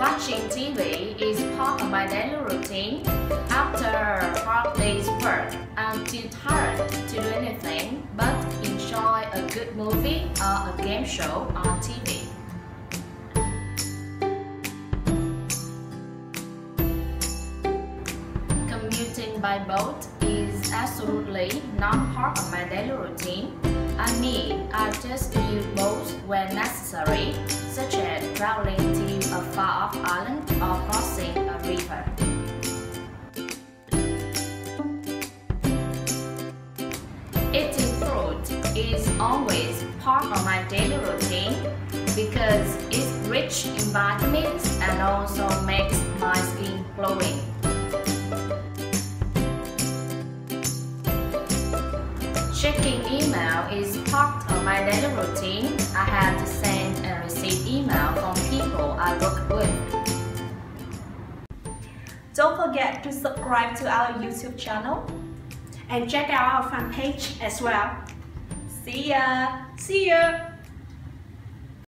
watching TV is part of my daily routine. After half hard day's work, I'm too tired to do anything but enjoy a good movie or a game show on TV. Commuting by boat is absolutely not part of my daily routine. I mean, I just use boats when necessary, such as traveling far-off island or crossing a river. Eating fruit is always part of my daily routine because it's rich in vitamins and also makes my skin glowing. Checking email is part of my daily routine. I have to send and receive Don't forget to subscribe to our YouTube channel and check out our fan page as well. See ya! See you!